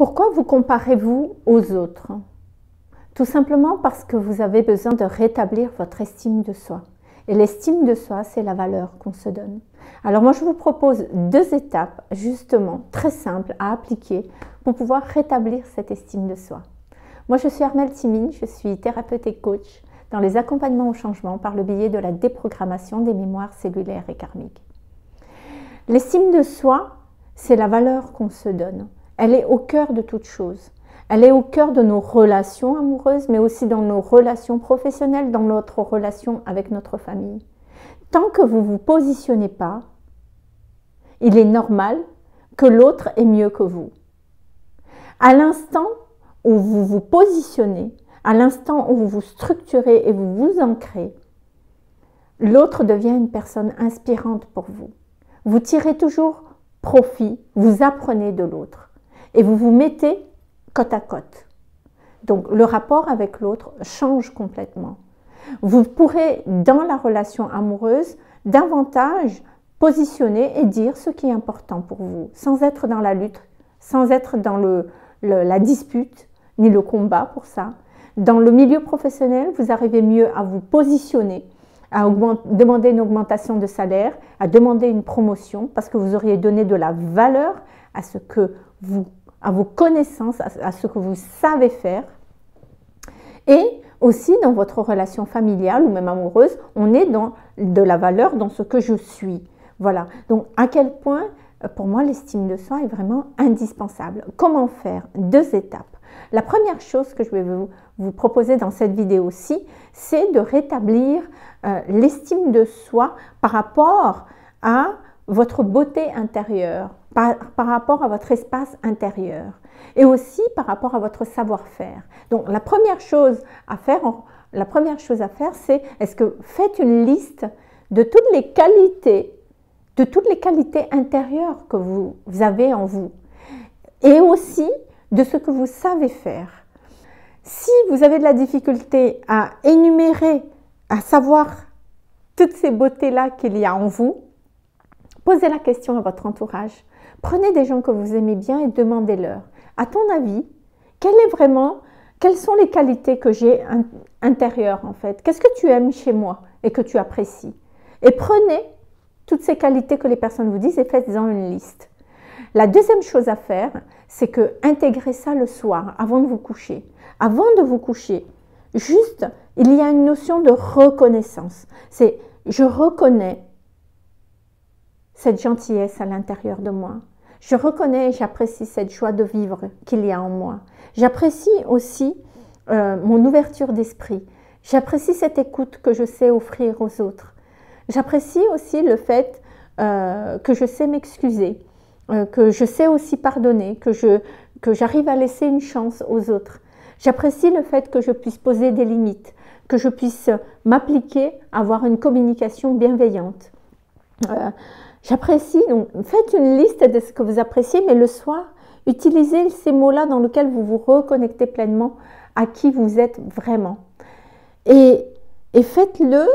Pourquoi vous comparez-vous aux autres? Tout simplement parce que vous avez besoin de rétablir votre estime de soi. Et l'estime de soi, c'est la valeur qu'on se donne. Alors moi, je vous propose deux étapes, justement, très simples à appliquer pour pouvoir rétablir cette estime de soi. Moi, je suis Armelle Timine, je suis thérapeute et coach dans les accompagnements au changement par le biais de la déprogrammation des mémoires cellulaires et karmiques. L'estime de soi, c'est la valeur qu'on se donne. Elle est au cœur de toute chose. Elle est au cœur de nos relations amoureuses, mais aussi dans nos relations professionnelles, dans notre relation avec notre famille. Tant que vous ne vous positionnez pas, il est normal que l'autre est mieux que vous. À l'instant où vous vous positionnez, à l'instant où vous vous structurez et vous vous ancrez, l'autre devient une personne inspirante pour vous. Vous tirez toujours profit, vous apprenez de l'autre et vous vous mettez côte à côte. Donc le rapport avec l'autre change complètement. Vous pourrez, dans la relation amoureuse, davantage positionner et dire ce qui est important pour vous, sans être dans la lutte, sans être dans le, la dispute, ni le combat pour ça. Dans le milieu professionnel, vous arrivez mieux à vous positionner, à demander une augmentation de salaire, à demander une promotion, parce que vous auriez donné de la valeur à ce que vous à vos connaissances, à, ce que vous savez faire. Et aussi dans votre relation familiale ou même amoureuse, on est dans de la valeur dans ce que je suis. Voilà. Donc à quel point, pour moi, l'estime de soi est vraiment indispensable. Comment faire? Deux étapes. La première chose que je vais vous, vous proposer dans cette vidéo-ci, c'est de rétablir euh, l'estime de soi par rapport à votre beauté intérieure, par, rapport à votre espace intérieur et aussi par rapport à votre savoir-faire. Donc la première chose à faire, la première chose à faire, c'est est-ce que faites une liste de toutes les qualités, de toutes les qualités intérieures que vous, avez en vous et aussi de ce que vous savez faire. Si vous avez de la difficulté à énumérer, à savoir toutes ces beautés-là qu'il y a en vous, posez la question à votre entourage. Prenez des gens que vous aimez bien et demandez-leur, à ton avis, quelles sont les qualités que j'ai intérieures en fait? Qu'est-ce que tu aimes chez moi et que tu apprécies? Et prenez toutes ces qualités que les personnes vous disent et faites-en une liste. La deuxième chose à faire, c'est que intégrez ça le soir, avant de vous coucher. Avant de vous coucher, juste, il y a une notion de reconnaissance. C'est je reconnais cette gentillesse à l'intérieur de moi. Je reconnais et j'apprécie cette joie de vivre qu'il y a en moi. J'apprécie aussi euh, mon ouverture d'esprit. J'apprécie cette écoute que je sais offrir aux autres. J'apprécie aussi le fait euh, que je sais m'excuser, euh, que je sais aussi pardonner, que je que j'arrive à laisser une chance aux autres. J'apprécie le fait que je puisse poser des limites, que je puisse m'appliquer à avoir une communication bienveillante. J'apprécie, donc faites une liste de ce que vous appréciez, mais le soir, utilisez ces mots-là dans lesquels vous vous reconnectez pleinement à qui vous êtes vraiment. Et, et faites-le.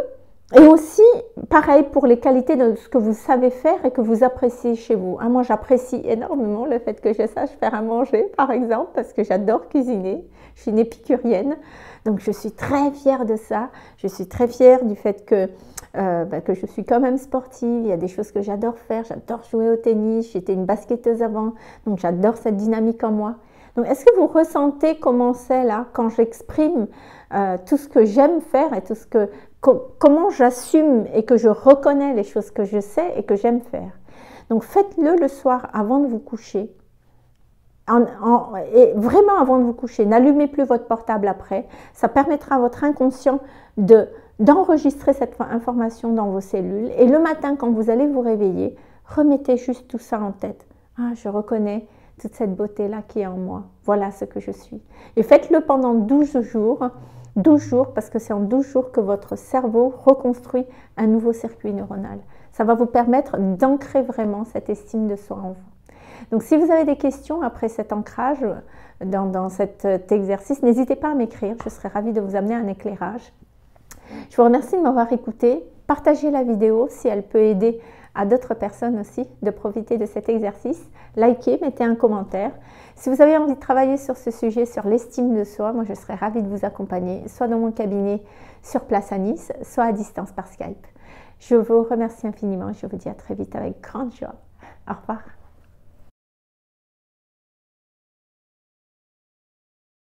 Et aussi, pareil pour les qualités de ce que vous savez faire et que vous appréciez chez vous. Ah, moi, j'apprécie énormément le fait que je sache faire à manger, par exemple, parce que j'adore cuisiner. Je suis une épicurienne. Donc, je suis très fière de ça. Je suis très fière du fait que euh, bah, que je suis quand même sportive, il y a des choses que j'adore faire, j'adore jouer au tennis, j'étais une basketteuse avant, donc j'adore cette dynamique en moi. Donc est-ce que vous ressentez comment c'est là quand j'exprime euh, tout ce que j'aime faire et tout ce que comment j'assume et que je reconnais les choses que je sais et que j'aime faire. Donc faites-le le soir avant de vous coucher. et vraiment avant de vous coucher, n'allumez plus votre portable après. Ça permettra à votre inconscient de d'enregistrer cette information dans vos cellules et le matin quand vous allez vous réveiller, remettez juste tout ça en tête. Ah, je reconnais toute cette beauté-là qui est en moi. Voilà ce que je suis. Et faites-le pendant 12 jours. 12 jours parce que c'est en 12 jours que votre cerveau reconstruit un nouveau circuit neuronal. Ça va vous permettre d'ancrer vraiment cette estime de soi en vous. Donc si vous avez des questions après cet ancrage dans, dans cet exercice, n'hésitez pas à m'écrire. Je serai ravie de vous amener un éclairage. Je vous remercie de m'avoir écouté. Partagez la vidéo si elle peut aider à d'autres personnes aussi de profiter de cet exercice. Likez, mettez un commentaire. Si vous avez envie de travailler sur ce sujet, sur l'estime de soi, moi je serais ravie de vous accompagner, soit dans mon cabinet sur place à Nice, soit à distance par Skype. Je vous remercie infiniment. Je vous dis à très vite avec grande joie. Au revoir.